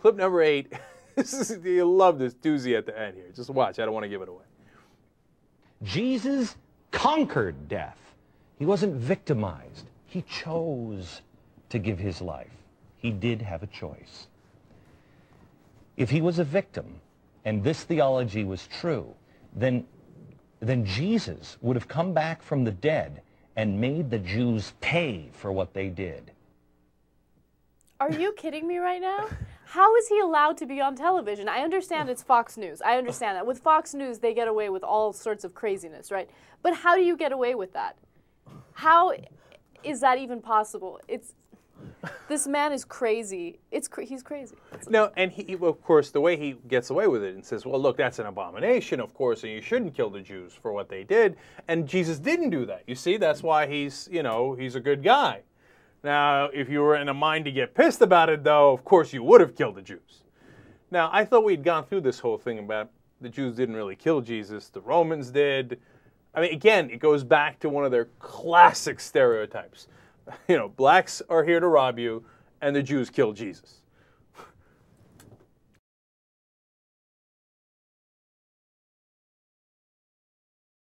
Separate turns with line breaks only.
Clip number eight. this is, you love this doozy at the end here. Just watch. I don't want to give it away.
Jesus conquered death. He wasn't victimized. He chose to give his life. He did have a choice. If he was a victim, and this theology was true, then, then Jesus would have come back from the dead and made the Jews pay for what they did.
Are you kidding me right now? How is he allowed to be on television? I understand it's Fox News. I understand that. With Fox News, they get away with all sorts of craziness, right? But how do you get away with that? How is that even possible? It's this man is crazy. It's he's crazy.
No, and he, of course, the way he gets away with it and says, well, look, that's an abomination, of course, and you shouldn't kill the Jews for what they did. And Jesus didn't do that. You see, that's why he's, you know, he's a good guy. Now, if you were in a mind to get pissed about it, though, of course you would have killed the Jews. Now, I thought we'd gone through this whole thing about the Jews didn't really kill Jesus, the Romans did. I mean, again, it goes back to one of their classic stereotypes. You know, blacks are here to rob you, and the Jews killed Jesus.